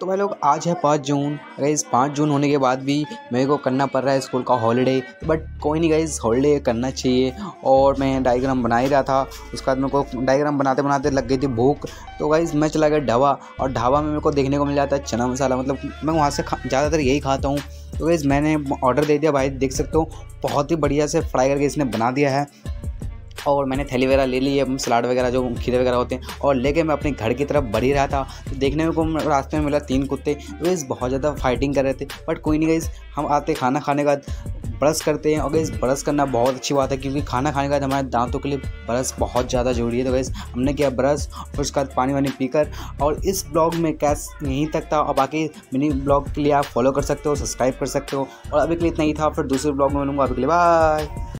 तो भाई लोग, आज है पाँच जून। गाइज़ पाँच जून होने के बाद भी मेरे को करना पड़ रहा है स्कूल का हॉलीडे बट कोई नहीं गाइज़ हॉलीडे करना चाहिए। और मैं डायग्राम बना ही रहा था, उसके बाद मेरे को डायग्राम बनाते बनाते लग गई थी भूख। तो गाइज़ मैं चला गया ढाबा, और ढाबा में मेरे को देखने को मिल जाता है चना मसाला मतलब मैं वहाँ से ज़्यादातर यही खाता हूँ। तो गाइज़ मैंने ऑर्डर दे दिया भाई, देख सकते हो, बहुत ही बढ़िया से फ्राई करके इसने बना दिया है। और मैंने थैली वगैरह ले ली है सलाद वगैरह जो खीरे वगैरह होते हैं, और लेके मैं अपने घर की तरफ़ बढ़ ही रहा था। तो देखने को रास्ते में मिला तीन कुत्ते तो इस बहुत ज़्यादा फाइटिंग कर रहे थे। बट कोई नहीं गई हम आते खाना खाने का ब्रश करते हैं। और गैस ब्रश करना बहुत अच्छी बात है, क्योंकि खाना खाने के बाद हमारे दांतों के लिए ब्रश बहुत ज़्यादा ज़रूरी है। तो गैस हमने किया ब्रश फिर उसके बाद पानी वानी पीकर, और इस ब्लॉग में कैस यहीं तक था। और बाकी मिनी ब्लॉग के लिए आप फॉलो कर सकते हो सब्सक्राइब कर सकते हो। और अभी के लिए इतना ही था, फिर दूसरे ब्लॉग में मिलूँगा, अभी के लिए बाय